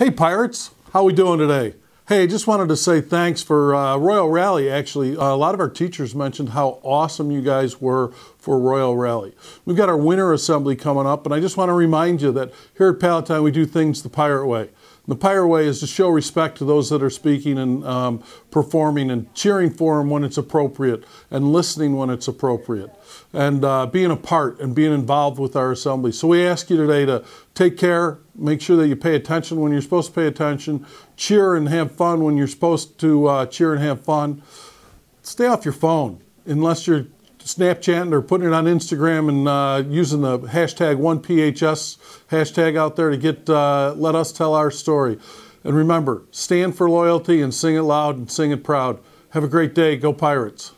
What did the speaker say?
Hey Pirates, how we doing today? Hey, just wanted to say thanks for uh, Royal Rally. Actually, uh, a lot of our teachers mentioned how awesome you guys were for Royal Rally. We've got our winter assembly coming up, and I just want to remind you that here at Palatine we do things the pirate way. The pirate way is to show respect to those that are speaking and um, performing and cheering for them when it's appropriate and listening when it's appropriate and uh, being a part and being involved with our assembly. So we ask you today to take care, make sure that you pay attention when you're supposed to pay attention, cheer and have fun when you're supposed to uh, cheer and have fun. Stay off your phone unless you're Snapchatting or putting it on Instagram and uh, using the hashtag 1PHS hashtag out there to get uh, let us tell our story. And remember, stand for loyalty and sing it loud and sing it proud. Have a great day. Go Pirates.